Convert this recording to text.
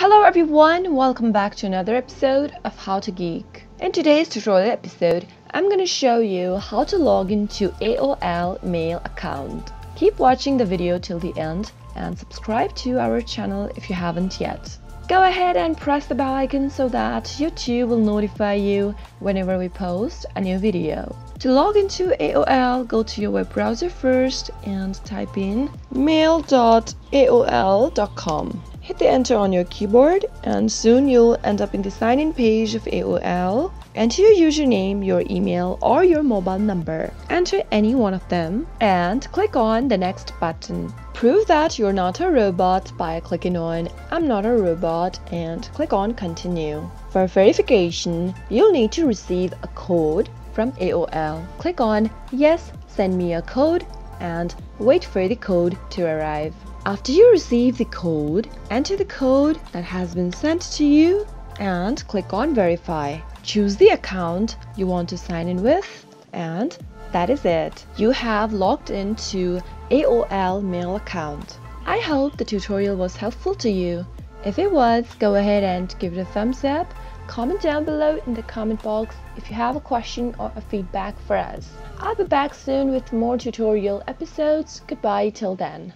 Hello everyone, welcome back to another episode of How to Geek. In today's tutorial episode, I'm going to show you how to log into AOL mail account. Keep watching the video till the end and subscribe to our channel if you haven't yet. Go ahead and press the bell icon so that YouTube will notify you whenever we post a new video. To log into AOL, go to your web browser first and type in mail.aol.com. Hit the enter on your keyboard and soon you'll end up in the sign in page of AOL. Enter your username, your email, or your mobile number. Enter any one of them and click on the next button. Prove that you're not a robot by clicking on I'm not a robot and click on continue. For verification, you'll need to receive a code from AOL. Click on yes, send me a code and wait for the code to arrive. After you receive the code, enter the code that has been sent to you and click on verify. Choose the account you want to sign in with and that is it. You have logged into AOL mail account. I hope the tutorial was helpful to you. If it was, go ahead and give it a thumbs up. Comment down below in the comment box if you have a question or a feedback for us. I'll be back soon with more tutorial episodes. Goodbye till then.